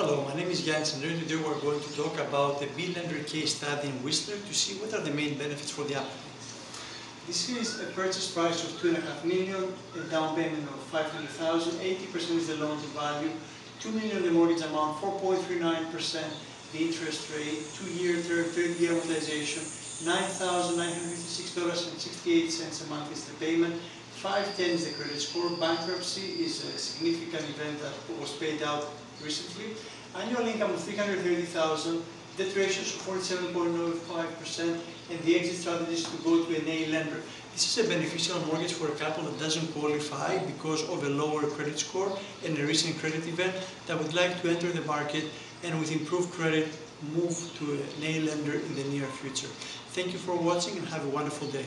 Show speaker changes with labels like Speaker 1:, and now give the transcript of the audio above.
Speaker 1: Hello, my name is Yiannis and today we're going to talk about the B-Lender case study in Whistler to see what are the main benefits for the applicant. This is a purchase price of 2.5 million, a down payment of 500,000, 80% is the loan to value, 2 million the mortgage amount, 4.39% the interest rate, two-year term, 30-year amortization, $9,956.68 a month is the payment, 510 is the credit score, bankruptcy is a significant event that was paid out recently, annual income of 330,000, debt ratios of 47.05%, and the exit strategy is to go to an A lender. This is a beneficial mortgage for a couple that doesn't qualify because of a lower credit score and a recent credit event that would like to enter the market and with improved credit move to an A lender in the near future. Thank you for watching and have a wonderful day.